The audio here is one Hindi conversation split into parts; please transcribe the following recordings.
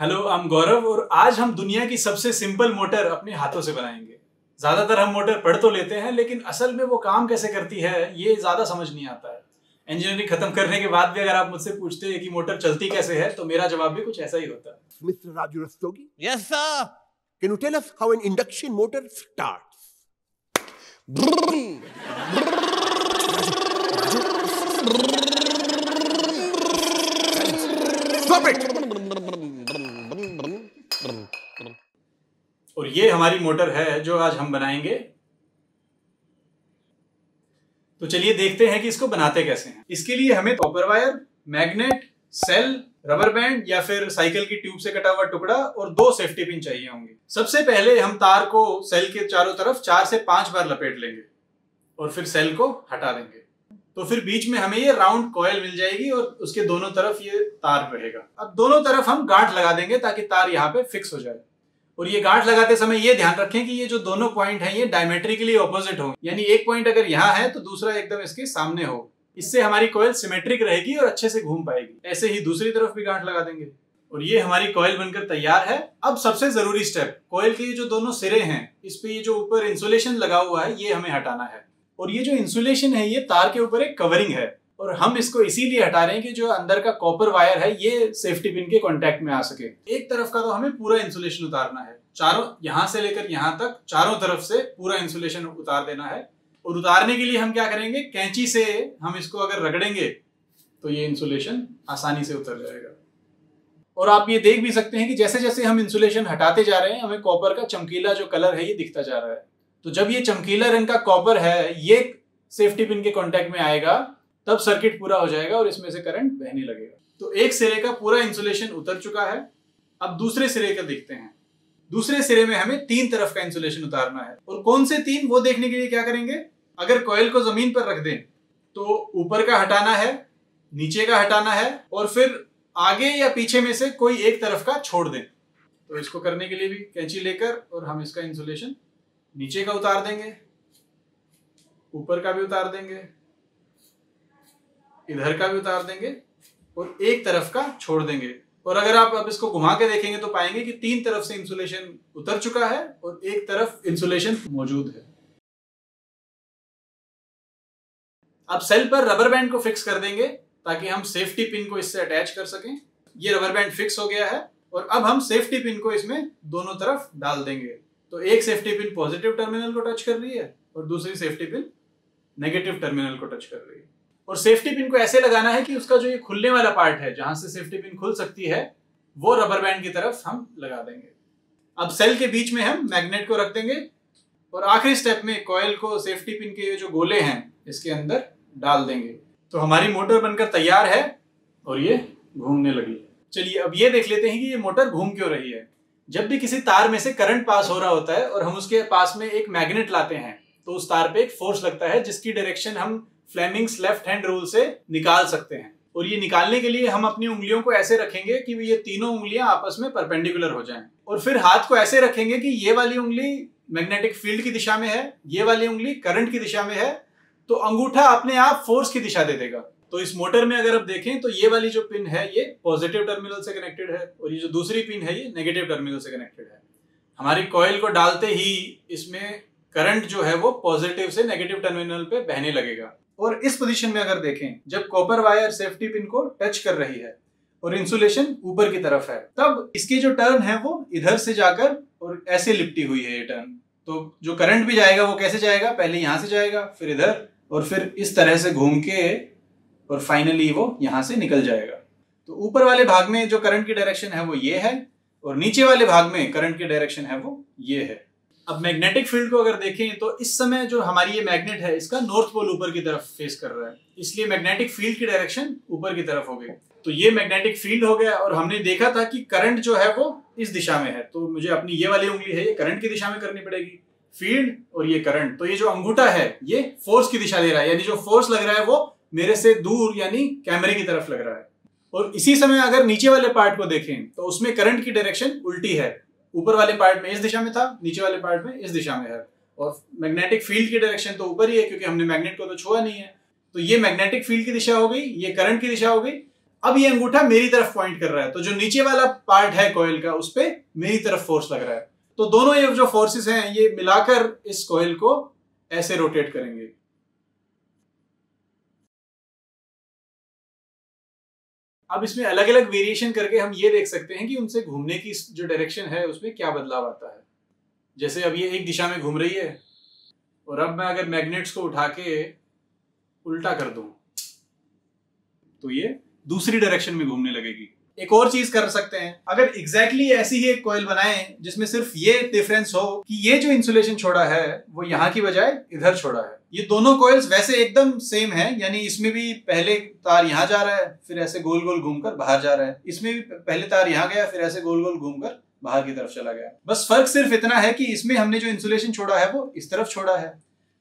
हेलो आई एम गौरव और आज हम दुनिया की सबसे सिंपल मोटर अपने हाथों से बनाएँगे ज़्यादातर हम मोटर पढ़ तो लेते हैं लेकिन असल में वो काम कैसे करती है ये ज़्यादा समझ नहीं आता है इंजीनियरिंग खत्म करने के बाद भी अगर आप मुझसे पूछते हैं कि मोटर चलती कैसे है तो मेरा जवाब भी कुछ ऐसा ही होता है Mr. Raju Rastogi, Yes, sir. can you tell us how an induction motor starts? Stop it! और ये हमारी मोटर है जो आज हम बनाएँगे। तो चलिए देखते हैं कि इसको बनाते कैसे हैं। इसके लिए हमें copper wire magnet cell rubber band या फिर साइकिल की ट्यूब से कटा हुआ टुकड़ा और दो सेफ्टी पिन चाहिए होंगे। सबसे पहले हम तार को सेल के चारों तरफ़ चार से पाँच बार लपेट लेंगे और फिर सेल को हटा देंगे। तो फिर बीच में हमें ये राउंड कॉयल मिल जाएगी और उसके दोनों तरफ़ ये तार रहेगा अब दोनों तरफ़ हम गांठ लगा देंगे ताकि तार यहाँ पे फिक्स हो जाए। और ये गांठ लगाते समय ये ध्यान रखें कि ये जो दोनों पॉइंट हैं, ये डायमेट्रिकली ऑपोजिट हो यानी एक पॉइंट अगर यहाँ है तो दूसरा एकदम इसके सामने हो। इससे हमारी कॉयल सिमेट्रिक रहेगी और अच्छे से घूम पाएगी। ऐसे ही दूसरी तरफ़ भी गांठ लगा देंगे। और ये हमारी कॉयल बनकर तैयार है। अब सबसे ज़रूरी स्टेप कॉयल के जो दोनों सिरे हैं, इस पे ये जो ऊपर इंसुलेशन लगा हुआ है, ये हमें हटाना है। और ये जो इंसुलेशन है, ये तार के ऊपर एक कवरिंग है। और हम इसको इसीलिए हटा रहे हैं कि जो अंदर का कॉपर वायर है, ये सेफ्टी पिन के कांटेक्ट में आ सके। एक तरफ़ का तो हमें पूरा इंसुलेशन उतारना है। चारों, यहाँ से लेकर यहाँ तक चारों तरफ़ से पूरा इंसुलेशन उतार देना है। और उतारने के लिए हम क्या करेंगे? कैंची से हम इसको अगर रगड़ेंगे तो ये इंसुलेशन आसानी से उतर जाएगा। और आप ये देख भी सकते हैं कि जैसे जैसे हम इंसुलेशन हटाते जा रहे हैं, हमें कॉपर का चमकीला जो कलर है, ये दिखता जा रहा है। तो जब ये चमकीला रंग का कॉपर है, ये सेफ्टी पिन के कांटेक्ट में आएगा तब सर्किट पूरा हो जाएगा और इसमें से करंट बहने लगेगा। तो एक सिरे का पूरा इंसुलेशन उतर चुका है। अब दूसरे सिरे का देखते हैं। दूसरे सिरे में हमें तीन तरफ़ का इंसुलेशन उतारना है। और कौन से तीन, वो देखने के लिए क्या करेंगे? अगर कॉयल को ज़मीन पर रख दें तो ऊपर का हटाना है, नीचे का हटाना है और फिर आगे या पीछे में से कोई एक तरफ़ का छोड़ दें। तो इसको करने के लिए भी कैंची लेकर और हम इसका इंसुलेशन नीचे का उतार देंगे, ऊपर का भी उतार देंगे। इधर का भी उतार देंगे और एक तरफ़ का छोड़ देंगे। और अगर आप अब इसको घुमा के देखेंगे तो पाएँगे कि तीन तरफ़ से इंसुलेशन उतर चुका है और एक तरफ़ इंसुलेशन मौजूद है। अब सेल पर रबर बैंड को फिक्स कर देंगे ताकि हम सेफ्टी पिन को इससे अटैच कर सकें। ये रबर बैंड फिक्स हो गया है और अब हम सेफ्टी पिन को इसमें दोनों तरफ़ डाल देंगे। तो एक सेफ्टी पिन पॉजिटिव टर्मिनल को टच कर रही है और दूसरी सेफ्टी पिन नेगेटिव टर्मिनल को टच कर रही है। और सेफ्टी पिन को ऐसे लगाना है कि उसका जो ये खुलने वाला पार्ट है, जहाँ से सेफ्टी पिन खुल सकती है, वो रबर बैंड की तरफ़ हम लगा देंगे। अब सेल के बीच में हम मैग्नेट को रख देंगे और आखिरी स्टेप में कॉयल को सेफ्टी पिन के ये जो गोले हैं, इसके अंदर डाल देंगे। तो हमारी मोटर बनकर तैयार है और ये घूमने लगी। चलिए, अब ये देख लेते हैं कि ये मोटर घूम क्यों रही है। जब भी किसी तार में से करंट पास हो रहा होता है और हम उसके पास में एक मैग्नेट लाते हैं तो उस तार पे एक फोर्स लगता है, जिसकी डायरेक्शन हम फ्लेमिंग्स लेफ़्ट हैंड रूल से निकाल सकते हैं। और ये निकालने के लिए हम अपनी उंगलियों को ऐसे रखेंगे कि ये तीनों उंगलियाँ आपस में परपेंडिकुलर हो जाएँ। और फिर हाथ को ऐसे रखेंगे कि ये वाली उंगली मैग्नेटिक फ़ील्ड की दिशा में है, ये वाली उंगली करंट की दिशा में है तो अंगूठा अपने आप फोर्स की दिशा दे देगा। तो इस मोटर में अगर आप देखें तो ये वाली जो पिन है, ये पॉजिटिव टर्मिनल से कनेक्टेड है और ये जो दूसरी पिन है, ये नेगेटिव टर्मिनल से कनेक्टेड है। हमारी कॉयल को डालते ही इसमें करंट जो है, वो पॉजिटिव से नेगेटिव टर्मिनल पे बहने लगेगा। और इस पोजीशन में अगर देखें, जब कॉपर वायर सेफ्टी पिन को टच कर रही है और इंसुलेशन ऊपर की तरफ़ है, तब इसकी जो टर्न है वो इधर से जाकर और ऐसे लिपटी हुई है ये टर्न तो जो करंट भी जाएगा वो कैसे जाएगा? पहले यहाँ से जाएगा, फिर इधर और फिर इस तरह से घूम के और फाइनली वो यहाँ से निकल जाएगा। तो ऊपर वाले भाग में जो करंट की डायरेक्शन है वो ये है और नीचे वाले भाग में करंट की डायरेक्शन है वो ये है। अब मैग्नेटिक फ़ील्ड को अगर देखें तो इस समय जो हमारी ये मैग्नेट है, इसका नॉर्थ पोल ऊपर की तरफ़ फेस कर रहा है। इसलिए मैग्नेटिक फ़ील्ड की डायरेक्शन ऊपर की तरफ़ हो गई। तो ये मैग्नेटिक फ़ील्ड हो गया और हमने देखा था कि करंट जो है वो इस दिशा में है। तो मुझे अपनी ये वाली उंगली है, ये करंट की दिशा में करनी पड़ेगी। फ़ील्ड और ये करंट तो ये जो अंगूठा है, ये फोर्स की दिशा दे रहा है। यानी जो फोर्स लग रहा है वो मेरे से दूर, यानी कैमरे की तरफ़ लग रहा है। और इसी समय अगर नीचे वाले पार्ट को देखें तो उसमें करंट की डायरेक्शन उल्टी है। ऊपर वाले पार्ट में इस दिशा में था, नीचे वाले पार्ट में इस दिशा में है। और मैग्नेटिक फ़ील्ड की डायरेक्शन तो ऊपर ही है, क्योंकि हमने मैग्नेट को तो छुआ नहीं है। तो ये मैग्नेटिक फ़ील्ड की दिशा हो गई, ये करंट की दिशा हो गई। अब ये अंगूठा मेरी तरफ़ पॉइंट कर रहा है तो जो नीचे वाला पार्ट है कॉइल का, उस पर मेरी तरफ़ फोर्स लग रहा है। तो दोनों ये जो फोर्सेस हैं, ये मिलाकर इस कॉइल को ऐसे रोटेट करेंगे। अब इसमें अलग अलग वेरिएशन करके हम ये देख सकते हैं कि उनसे घूमने की जो डायरेक्शन है, उसमें क्या बदलाव आता है। जैसे अब ये एक दिशा में घूम रही है, और अब मैं अगर मैग्नेट्स को उठा के उल्टा कर दूँ तो ये दूसरी डायरेक्शन में घूमने लगेगी। एक और चीज़ कर सकते हैं। अगर एग्जैक्टली exactly ऐसी ही एक कोयल बनाएँ, जिसमें सिर्फ़ ये डिफरेंस हो कि ये जो इंसुलेशन छोड़ा है, वो यहाँ की बजाय इधर छोड़ा है। ये दोनों कोयल्स वैसे एकदम सेम है, यानी इसमें भी पहले तार यहाँ जा रहा है, फिर ऐसे गोल गोल घूमकर बाहर जा रहा है। इसमें भी पहले तार यहाँ गया, फिर ऐसे गोल गोल घूमकर बाहर की तरफ़ चला गया। बस फ़र्क सिर्फ़ इतना है कि इसमें हमने जो इंसुलेशन छोड़ा है, वो इस तरफ़ छोड़ा है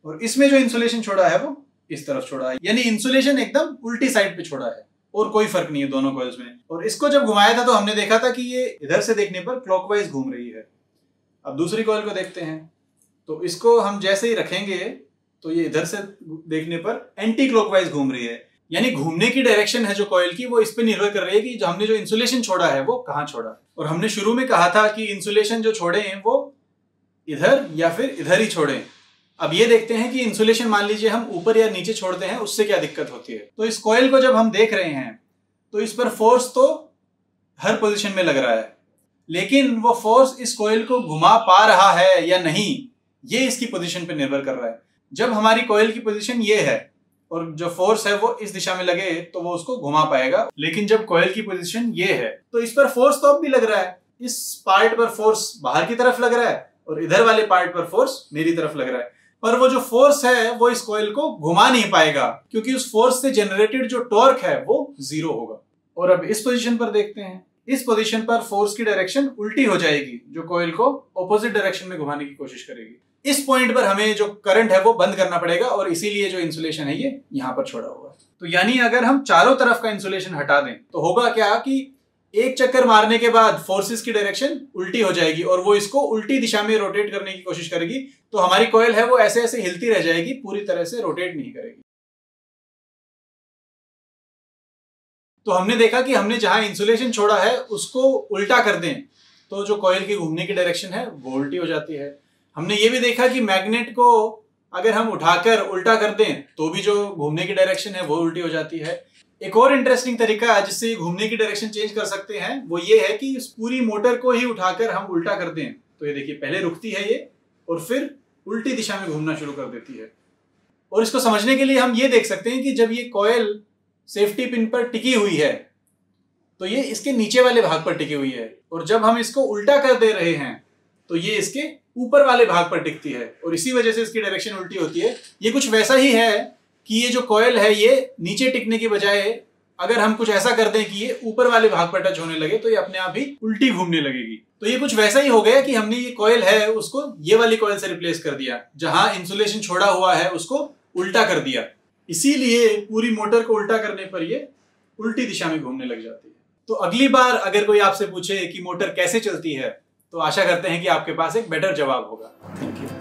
और इसमें जो इंसुलेशन छोड़ा है, वो इस तरफ़ छोड़ा है। यानी इंसुलेशन एकदम उल्टी साइड पे छोड़ा है। और कोई फ़र्क नहीं है दोनों कॉइल्स में और इसको जब घुमाया था तो हमने देखा था कि ये इधर से देखने पर क्लॉकवाइज घूम रही है। अब दूसरी कॉइल को देखते हैं। तो इसको हम जैसे ही रखेंगे तो ये इधर से देखने पर एंटी क्लॉकवाइज घूम रही है। यानी घूमने की डायरेक्शन है जो कॉइल की, वो इस पर निर्भर कर रही है कि जो हमने जो इंसुलेशन छोड़ा है, वो कहाँ छोड़ा। और हमने शुरू में कहा था कि इंसुलेशन जो छोड़े हैं, वो इधर या फिर इधर ही छोड़े। अब ये देखते हैं कि इंसुलेशन मान लीजिए हम ऊपर या नीचे छोड़ते हैं, उससे क्या दिक्कत होती है? तो इस कॉयल को जब हम देख रहे हैं तो इस पर फोर्स तो हर पोजीशन में लग रहा है, लेकिन वो फोर्स इस कॉयल को घुमा पा रहा है या नहीं, ये इसकी पोजीशन पर निर्भर कर रहा है। जब हमारी कॉयल की पोजीशन ये है, और जो फोर्स है वो इस दिशा में लगे तो वो उसको घुमा पाएगा। लेकिन जब कॉयल की पोजीशन ये है तो इस पर फोर्स तो अब भी लग रहा है। इस पार्ट पर फोर्स बाहर की तरफ़ लग रहा है, और इधर वाले पार्ट पर फोर्स मेरी तरफ़ लग रहा है। पर वो जो फोर्स है, वो इस कोयल को घुमा नहीं पाएगा, क्योंकि उस फोर्स से जनरेटेड जो टॉर्क है, वो ज़ीरो होगा। और अब इस पोजीशन पर देखते हैं। इस पोजीशन पर फोर्स की डायरेक्शन उल्टी हो जाएगी, जो कोयल को ऑपोजिट डायरेक्शन में घुमाने की कोशिश करेगी। इस पॉइंट पर हमें जो करंट है, वो बंद करना पड़ेगा, और इसीलिए जो इंसुलेशन है, ये यहाँ पर छोड़ा हुआ है। तो यानी अगर हम चारों तरफ़ का इंसुलेशन हटा दें तो होगा क्या कि एक चक्कर मारने के बाद फोर्सेस की डायरेक्शन उल्टी हो जाएगी और वो इसको उल्टी दिशा में रोटेट करने की कोशिश करेगी तो हमारी कोयल है, वो ऐसे ऐसे हिलती रह जाएगी, पूरी तरह से रोटेट नहीं करेगी। तो हमने देखा कि हमने जहाँ इंसुलेशन छोड़ा है, उसको उल्टा कर दें तो जो कोयल की घूमने की डायरेक्शन है, वो उल्टी हो जाती है। हमने ये भी देखा कि मैग्नेट को अगर हम उठाकर उल्टा कर दें तो भी जो घूमने की डायरेक्शन है, वो उल्टी हो जाती है। एक और इंटरेस्टिंग तरीका है, जिससे घूमने की डायरेक्शन चेंज कर सकते हैं, वो ये है कि इस पूरी मोटर को ही उठाकर हम उल्टा कर दें तो ये देखिए, पहले रुकती है ये, और फिर उल्टी दिशा में घूमना शुरू कर देती है। और इसको समझने के लिए हम ये देख सकते हैं कि जब ये कॉयल सेफ्टी पिन पर टिकी हुई है तो ये इसके नीचे वाले भाग पर टिकी हुई है। और जब हम इसको उल्टा कर दे रहे हैं तो ये इसके ऊपर वाले भाग पर टिकती है। और इसी वजह से इसकी डायरेक्शन उल्टी होती है। ये कुछ वैसा ही है कि ये जो कॉयल है, ये नीचे टिकने की बजाय अगर हम कुछ ऐसा कर दें कि ये ऊपर वाले भाग पर टच होने लगे तो ये अपने आप ही उल्टी घूमने लगेगी। तो ये कुछ वैसा ही हो गया कि हमने ये कॉयल है, उसको ये वाली कॉयल से रिप्लेस कर दिया, जहाँ इंसुलेशन छोड़ा हुआ है, उसको उल्टा कर दिया। इसीलिए पूरी मोटर को उल्टा करने पर ये उल्टी दिशा में घूमने लग जाती है। तो अगली बार अगर कोई आपसे पूछे कि मोटर कैसे चलती है तो आशा करते हैं कि आपके पास एक बेटर जवाब होगा। Thank you